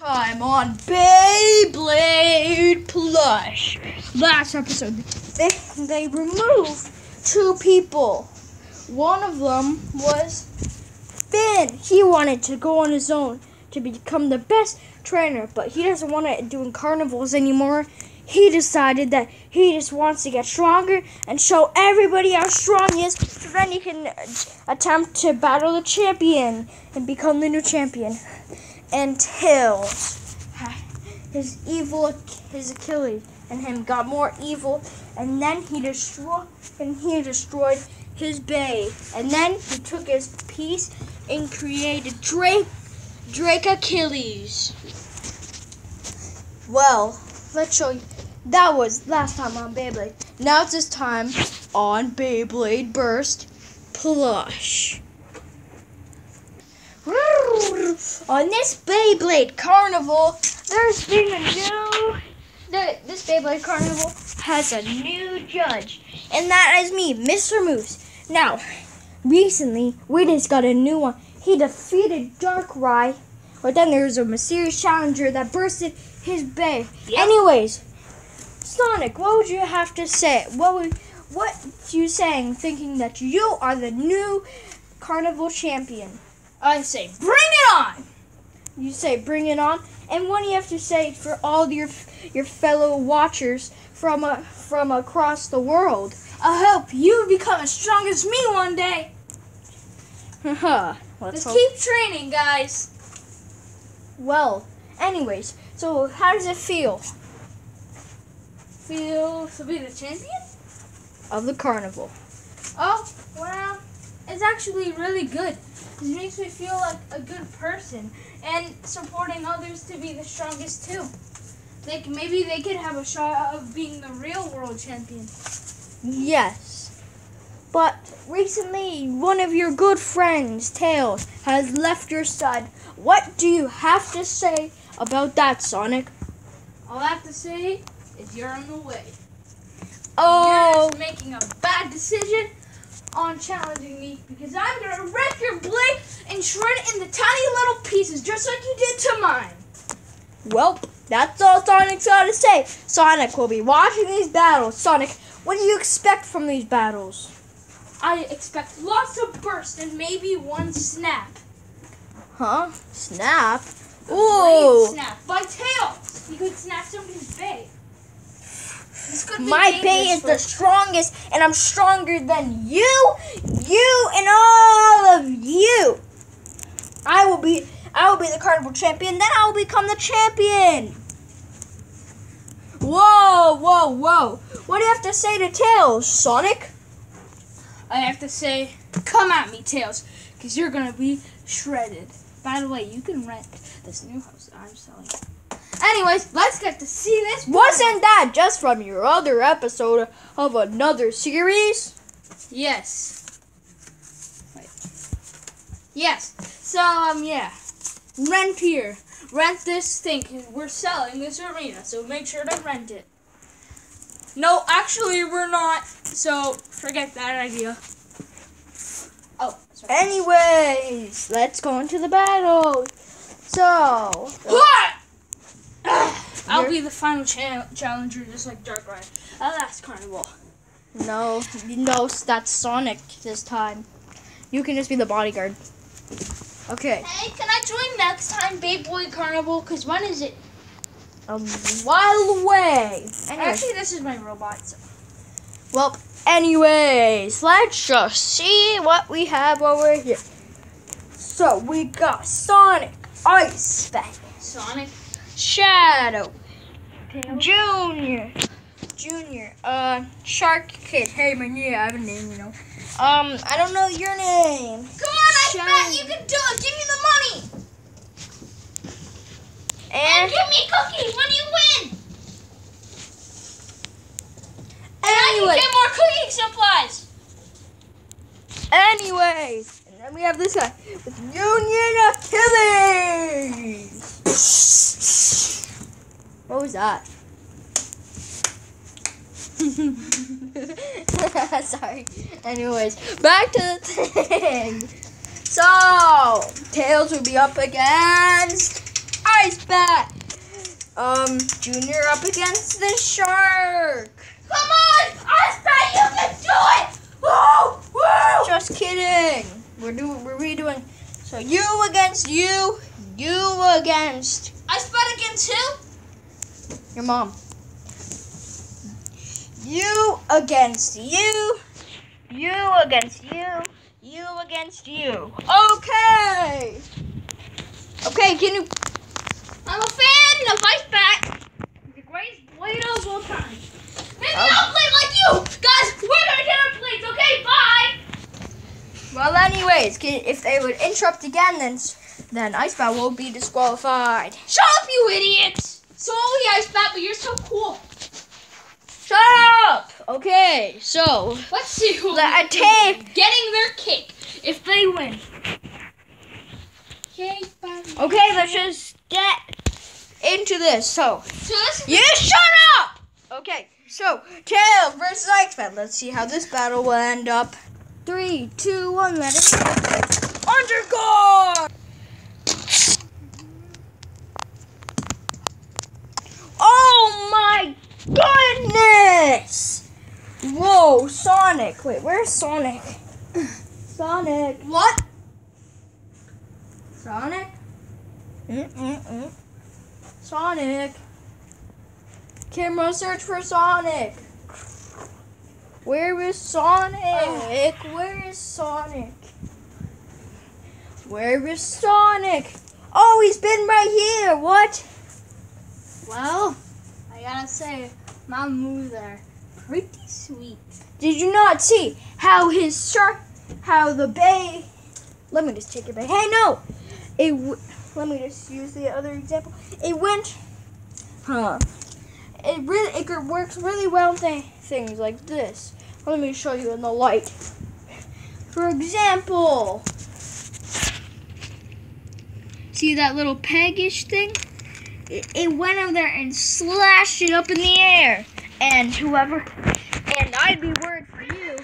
Time on Beyblade Plush. Last episode, they they removed two people. One of them was Finn. He wanted to go on his own to become the best trainer, but he doesn't want to do carnivals anymore. He decided that he just wants to get stronger and show everybody how strong he is, so then he can attempt to battle the champion and become the new champion. And Tails, his evil, his Achilles, and him got more evil, and then he destroyed, and he destroyed his bay, and then he took his piece and created Drake, Drake Achilles. Well, let's show you. That was last time on Beyblade. Now it's this time on Beyblade Burst Plush. On this Beyblade Carnival, there's been a new. The, this Beyblade Carnival has a new judge, and that is me, Mr. Moose. Now, recently we just got a new one. He defeated Darkrai, but then there was a mysterious challenger that bursted his bay. Anyways, Sonic, what would you have to say? What would what you saying, thinking that you are the new carnival champion? I say, bring it on! You say bring it on, and what do you have to say for all your your fellow watchers from uh, from across the world? I hope you become as strong as me one day. Haha. Let's Just hope. keep training, guys. Well, anyways, so how does it feel Feel to be the champion? of the carnival? Oh, well, it's actually really good. It makes me feel like a good person and supporting others to be the strongest too. Like maybe they could have a shot of being the real world champion. Yes. But recently, one of your good friends, Tails, has left your side. What do you have to say about that, Sonic? All I have to say is you're in the way. Oh, You're just making a bad decision on challenging me because I'm gonna wreck your blade and shred it into tiny little pieces just like you did to mine. well, that's all Sonic's got to say. Sonic will be watching these battles. Sonic, what do you expect from these battles? I expect lots of bursts and maybe one snap. Huh? Snap? Ooh. snap by tails. You could snap somebody's bay. This could be My bay is the strongest, and I'm stronger than you, you, and all of you. I will be, I will be the carnival champion. Then I will become the champion. Whoa, whoa, whoa! What do you have to say to Tails, Sonic? I have to say, come at me, Tails, because you're gonna be shredded. By the way, you can rent this new house that I'm selling. Anyways, let's get to see this. Wasn't that just from your other episode of another series? Yes. Wait. Yes. So um yeah, rent here. Rent this thing. We're selling this arena, so make sure to rent it. No, actually we're not. So forget that idea. Oh, sorry. Anyways, let's go into the battle. So? I'll be the final cha- challenger, just like Dark Darkrai at last carnival. no, no, that's Sonic this time. You can just be the bodyguard. Okay, Hey, can I join next time, Babe Boy Carnival? Cause when is it? a while away. Anyways, Actually, this is my robot. So. well, anyways, let's just see what we have over here. So we got Sonic, Ice Sonic. Shadow, Junior, Junior, uh, Shark Kid. Hey man, yeah, I have a name, you know. Um, I don't know your name. Come on, I Shiny. bet you can do it. Give me the money. And And give me cookies when you win. And I Anyway. can get more cooking supplies. anyways, and then we have this guy with Union Achilles. What was that? Sorry. Anyways, back to the thing. So, Tails will be up against Ice Bat. Um, Junior up against the shark. Come on! Ice Bat, you can do it! Woo! Woo! Just kidding. We're doing. We're redoing. So you against you. You against Ice Bat against who? Your mom. You against you. You against you. You against you. Okay. Okay. Can you? I'm a fan of Ice Bat. The greatest blade of all time. Maybe Oh. I'll play like you! Guys, we're gonna get our plates, okay? Bye! Well, anyways, can, if they would interrupt again, then s- then Ice Bat will be disqualified. Shut up, you idiots! Sorry, Ice Bat, but you're so cool. Shut up. Okay. So Let's see who The attack- getting their cake if they win. Okay, let's just get into this. So So this is you shut up. Okay. So Tails versus Ice Bat. Let's see how this battle will end up. Three, two, one. Let it. Underguard. Oh my goodness! Whoa, Sonic. Wait, where's Sonic? Sonic. what? Sonic? Mm-mm-mm. Sonic. Camera search for Sonic. Where is Sonic? Where is Sonic? Where is Sonic? Oh, he's been right here. What? Well, I gotta say, my moves are pretty sweet. Did you not see how his shark, how the bay? Let me just take it back. Hey, no, it. Let me just use the other example. It went, huh? It really it works really well th- things like this. Let me show you in the light. For example, see that little pegish thing? It, it went up there and slashed it up in the air, and whoever, and I'd be worried for you.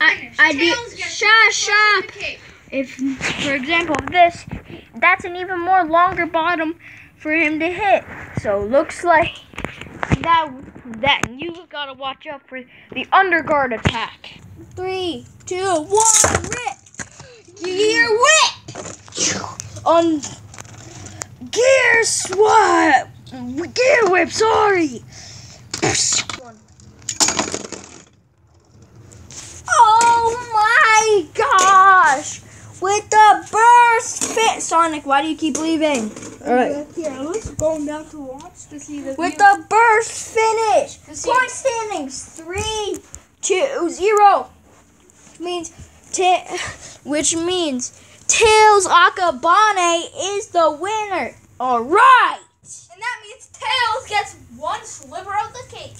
I- I do- Shut up. if for example this that's an even more longer bottom for him to hit. So looks like that that you gotta watch out for the underguard attack. Three two one rip. Gear whip. On gear swap gear whip sorry Oh my gosh! With the burst fit, Sonic. Why do you keep leaving? All right. Yeah, let's go down to watch to see the With the burst finish. To Point standings three, two, zero. Means ta- which means Tails Akabane is the winner. All right. And that means Tails gets one sliver of the cake.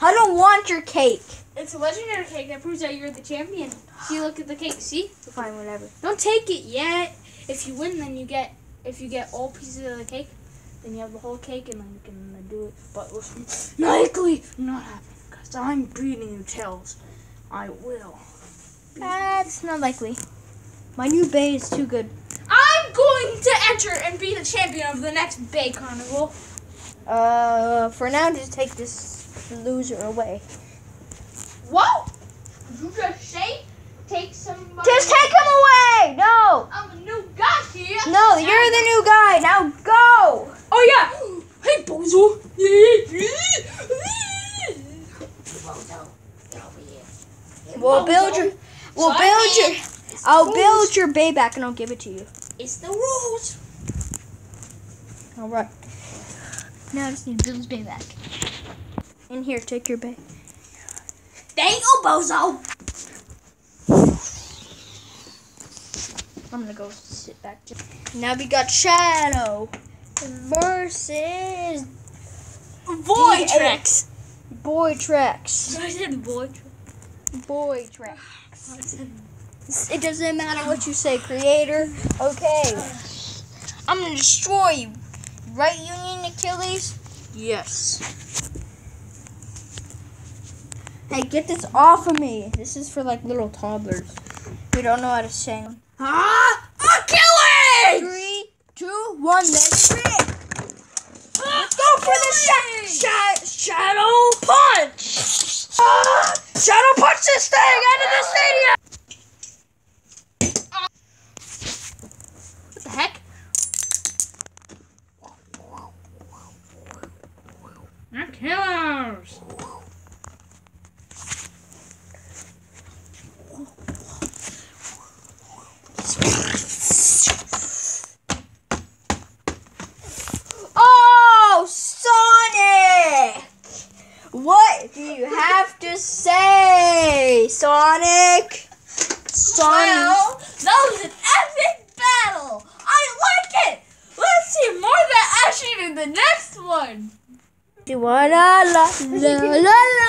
I don't want your cake. It's a legendary cake that proves that you're the champion. See, look at the cake. See? Fine, whatever. Don't take it yet. If you win, then you get. If you get all pieces of the cake, then you have the whole cake, and then you can uh, do it. But listen, likely not happen because I'm beating you, Tails. I will. That's not likely. My new bay is too good. I'm going to enter and be the champion of the next Bay Carnival. Uh, for now, just take this loser away. What? Did you just say take somebody? Just take him away! No! I'm a new guy here. No, you're the new guy. Now go! Oh yeah. Hey, Bozo. We'll build your. We'll Sorry, build your. I'll build your bay back and I'll give it to you. It's the rules. All right. Now I just need build bay back. In here, take your bay. There you go, Bozo. I'm gonna go sit back. Now we got Shadow versus Boy D8. Boy Trex. I said boy Boy Trex. It doesn't matter what you say, creator. Okay. Ah. I'm gonna destroy you. Right, Union Achilles? Yes. Hey, get this off of me. This is for like little toddlers who don't know how to sing. Ah, Achilles! Three, two, one, let's. Let's go for the sha- shadow punch. Ah, shadow punch this thing out of the stadium. What the heck? They're killers. Oh, Sonic! What do you have to say, Sonic? Sonic. Well, that was an epic battle. I like it. Let's see more of that action in the next one. La la